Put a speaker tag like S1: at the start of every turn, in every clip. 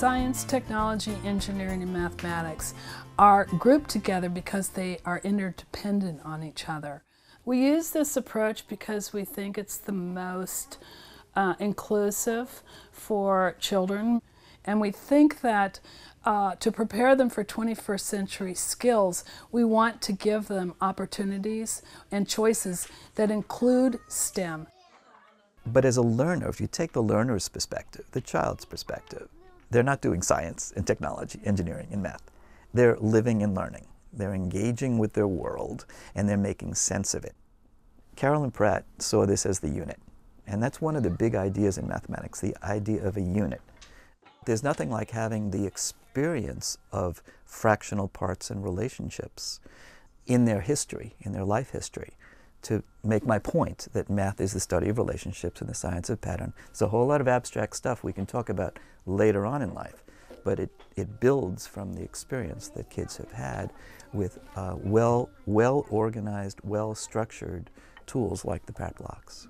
S1: Science, technology, engineering, and mathematics are grouped together because they are interdependent on each other. We use this approach because we think it's the most uh, inclusive for children. And we think that uh, to prepare them for 21st century skills, we want to give them opportunities and choices that include STEM.
S2: But as a learner, if you take the learner's perspective, the child's perspective, they're not doing science and technology, engineering, and math. They're living and learning. They're engaging with their world and they're making sense of it. Caroline Pratt saw this as the unit. And that's one of the big ideas in mathematics, the idea of a unit. There's nothing like having the experience of fractional parts and relationships in their history, in their life history, to make my point that math is the study of relationships and the science of pattern. It's a whole lot of abstract stuff we can talk about later on in life, but it, it builds from the experience that kids have had with uh, well, well organized, well structured tools like the Pratt blocks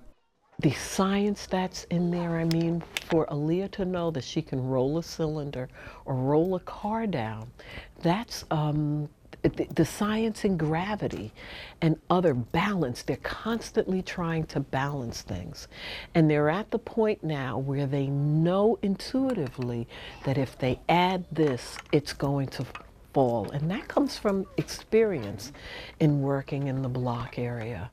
S3: the science that's in there, I mean, for Aaliyah to know that she can roll a cylinder or roll a car down, that's um, the, the science in gravity and other balance. They're constantly trying to balance things. And they're at the point now where they know intuitively that if they add this, it's going to fall. And that comes from experience in working in the block area.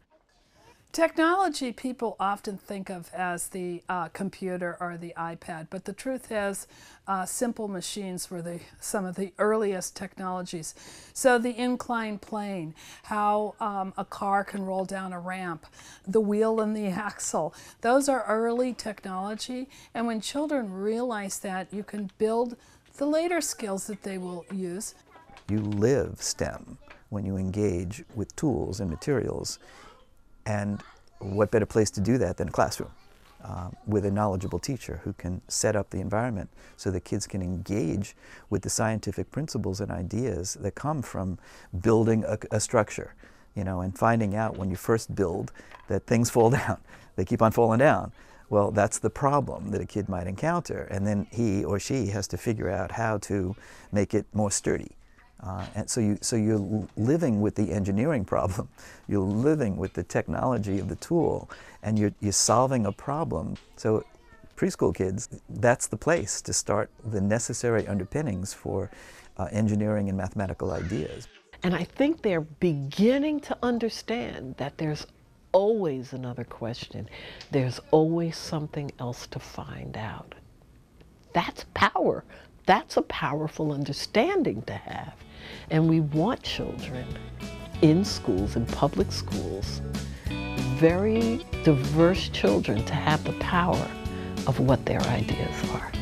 S1: Technology people often think of as the uh, computer or the iPad, but the truth is uh, simple machines were the, some of the earliest technologies. So the inclined plane, how um, a car can roll down a ramp, the wheel and the axle, those are early technology. And when children realize that, you can build the later skills that they will use.
S2: You live STEM when you engage with tools and materials and what better place to do that than a classroom uh, with a knowledgeable teacher who can set up the environment so that kids can engage with the scientific principles and ideas that come from building a, a structure, you know, and finding out when you first build that things fall down. They keep on falling down. Well, that's the problem that a kid might encounter, and then he or she has to figure out how to make it more sturdy. Uh, and so, you, so you're living with the engineering problem, you're living with the technology of the tool, and you're, you're solving a problem. So preschool kids, that's the place to start the necessary underpinnings for uh, engineering and mathematical ideas.
S3: And I think they're beginning to understand that there's always another question. There's always something else to find out. That's power. That's a powerful understanding to have. And we want children in schools, in public schools, very diverse children to have the power of what their ideas are.